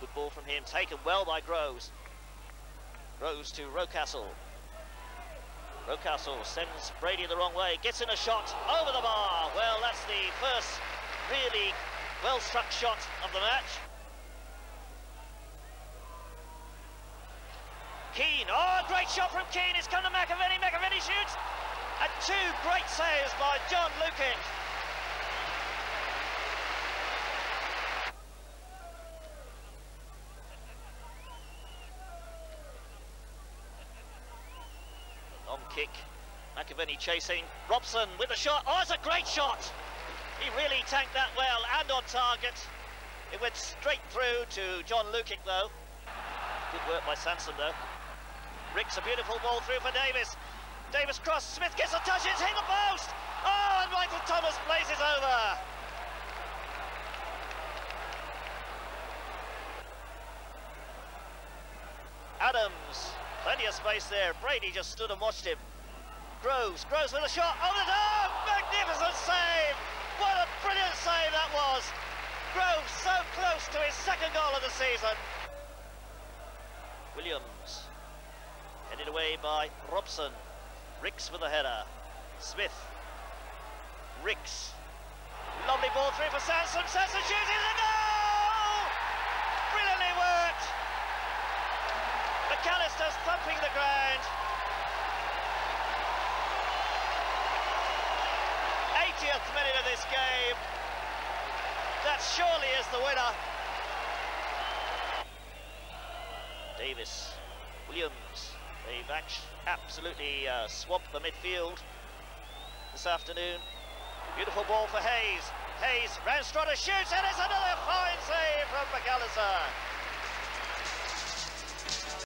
Good ball from him, taken well by Groves. Groves to Rocastle. Rocastle sends Brady the wrong way, gets in a shot over the bar. Well, that's the first really well-struck shot of the match. Keen, oh, great shot from Keen. It's come to McAvennie. McAvennie shoots. And two great saves by John Lukic. Long kick. McAvennie chasing. Robson with a shot. Oh, it's a great shot. He really tanked that well and on target. It went straight through to John Lukic though. Good work by Sansom though. Rix a beautiful ball through for Davis. Davis cross, Smith gets a touch, it's hit the post! Oh, and Michael Thomas blazes over! Adams, plenty of space there. Brady just stood and watched him. Groves, Groves with a shot, over the top! Magnificent save! What a brilliant save that was! Groves so close to his second goal of the season. Williams, headed away by Robson. Rix with a header. Smith. Rix. Lovely ball through for Sansom. Sansom shoots in the goal! McAlister's thumping the ground. 80th minute of this game. That surely is the winner. Davis. Williams. They've absolutely uh, swamped the midfield this afternoon. Beautiful ball for Hayes. Hayes, Round shoots, and it's another fine save from McAllister.